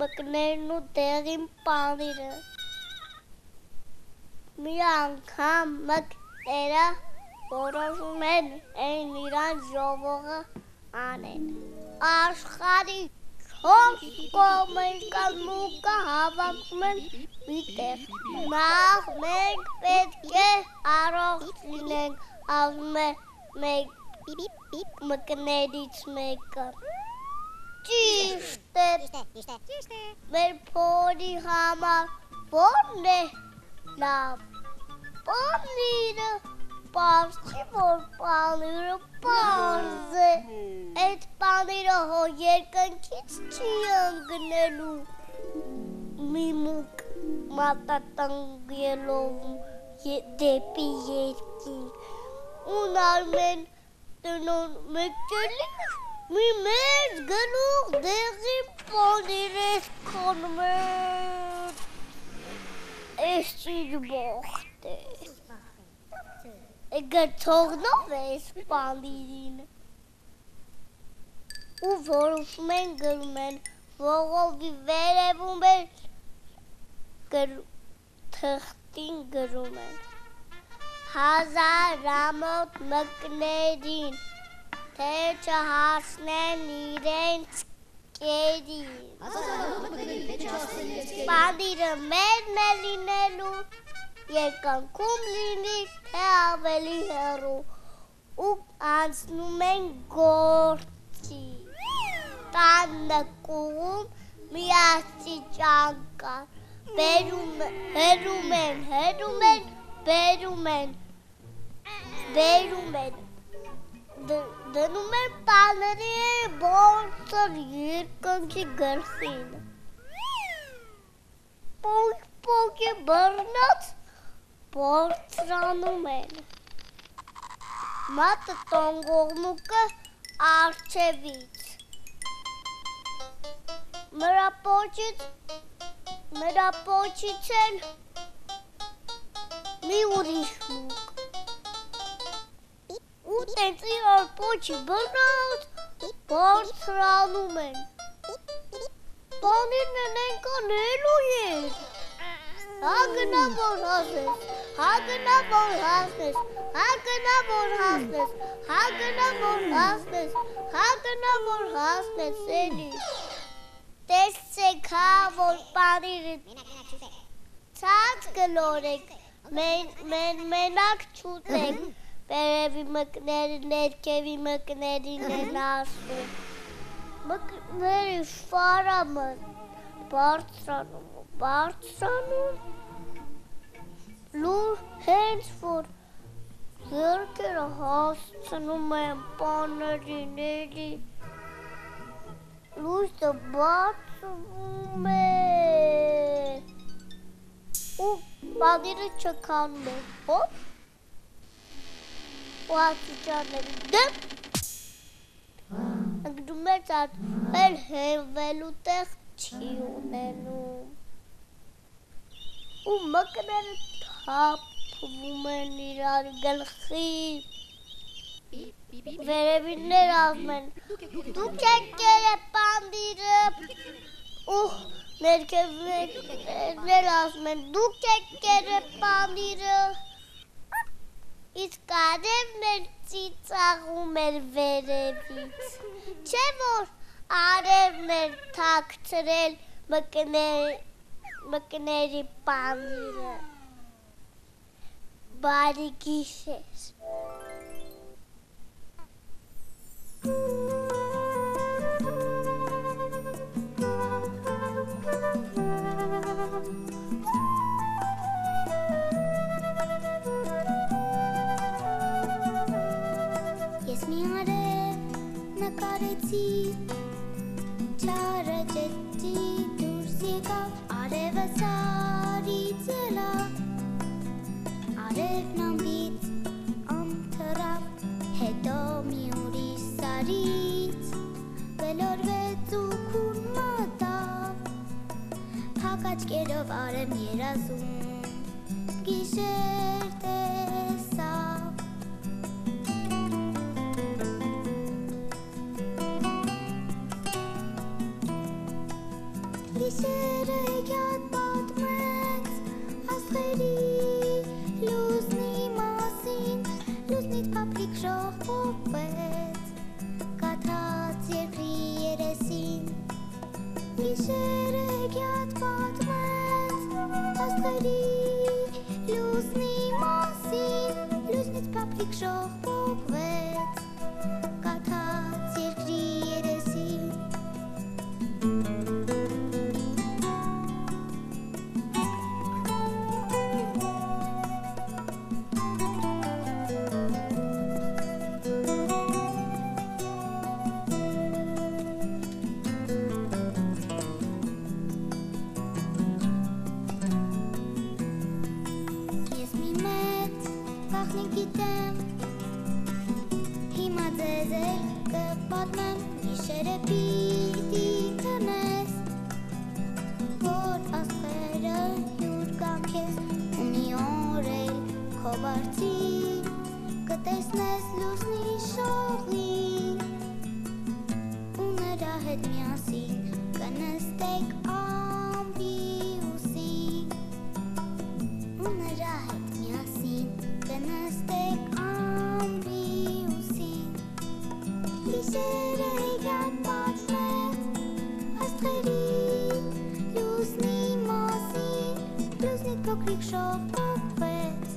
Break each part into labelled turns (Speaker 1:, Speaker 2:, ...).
Speaker 1: մկներն ու դեղին պանիրը։ Մի անգամ մկները որոշում են այն իրան ժողովը անեն։ Աշխարի հոս կողմեն կան մուկը հավաքում են միտեղ։ Նախ մենք պետք է առողջ լինենք, ասում է մեկ մկներից մեկը։ Ճիշտ է։ Ճիշտ է։ Մեր փորի համար ո՞րն է լավ։ Պանիրը պարզ չի, որ պանիրը պարզ է։ Այդ պանիրը հո երկնքից չի ընկնելու։ Մի մուկ մատատանգելով դեպի երկինք։ Ուն արմեն տնոն մեկելի մի մեծ գլուխ դեղի պոնիր ես կոնում էր ես իր բողտ է Էգը թողնով ես պանիրին ու որում են գրում են ողովի վերևում էր թղթին գրում են հազար ամոտ մկներին, թե չհասնեն իրենց կերին։ Բանդիրը մերն է լինելու, երկնքում լինի, թե ավելի հեռու, ու անցնում են գործի։ Տան նկուղում մի աստիճան կար, բերում, հերում են, հերում են, բերում են, բերում են դնում են պաների բորցր երկնքի գլխին պոկ պոկի բռնած բորցրանում են մատը տոնգողնուկը արջևից նրա պոչից նրա պոչից են մի ուրիշ մուկ ու տենց իրար պոչի բռնած բարձրանում են։ Բանիրն են ընկանելու ես։ Հա գնա որ հասնես, հա գնա որ հասնես, հա գնա որ հասնես, հա գնա որ հասնես, հա գնա որ հասնես էլի։ Տեսեք հա որ բանիրը ցած գլորեք, մեն մենակ չուտեք։ Վերևի մկները, ներքևի մկներին են ասում։ Մկների շարամը բարձրանում, բարձրանում։ Լուր հենց որ երկերը հասցնում են պաներին էլի։ Լույսը բացվում է։ Ու բադիրը չքանում է։ Հոպ ու աստիճանների դեմ ընկնում է ծած, էլ հենվելու տեղ չի ունենում։ Ու մկները թափվում են իրար գլխի, վերևիններ ասում են, դուք եկել է պանդիրը, ու ներքևներ ասում են, դուք եկել է պանդիրը, իսկ արևն էր ծիծաղում էր վերևից։ Չէ որ արևն էր թաքցրել մկներ մկների պանիրը։ Բարի գիշեր։
Speaker 2: աչկերով արեմ երազում գիշեր տեսավ Գիշերը եկյատ պատմեց աստղերի լուսնի մասին լուսնից փափլիկ շողոպեց Գիշերը եկյատ պատմեց աստղերի լուսնի մասին լուսնից փափլիկ շողոպեց կաթած երկրի երեսին Կտեսնես լուսնի շողին Ու նրա հետ միասին Կնստեք ամբի ուսին ու նրա հետ միասին կնստեք ամբի ուսին Գիշերը եկան փոքրիկ շողոպեց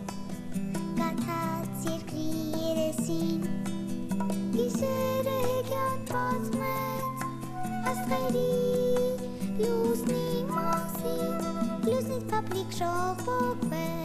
Speaker 2: կաթած երկրի երեսին Գիշերը եկան պատմեց աստղերի լուսնի մասին լուսնից փափլիկ շողոպեց